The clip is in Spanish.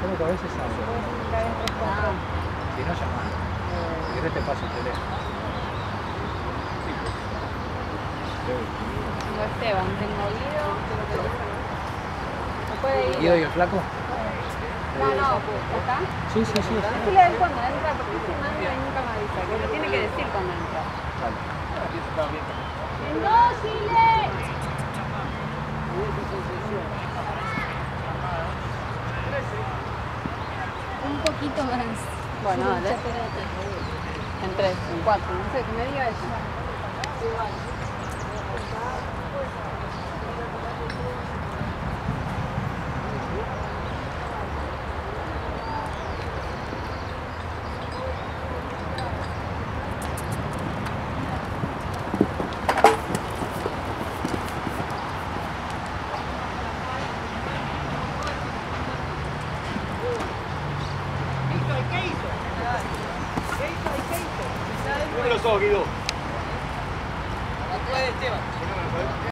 Solo que a veces hablo. Si no, llama. Si querés te paso el teléfono. Tengo Esteban, tengo Guido. ¿Se puede ir? ¿Guido y el flaco? No, no, ¿está? Sí, sí, sí. Decirle él cuando entra, porque ese man y nunca me avisa, que me tiene que decir cuando entra. Dale. ¡No, Chile! Un poquito más. Bueno, dale. En tres, en cuatro, no sé, que me diga eso. Los ojos, Guido.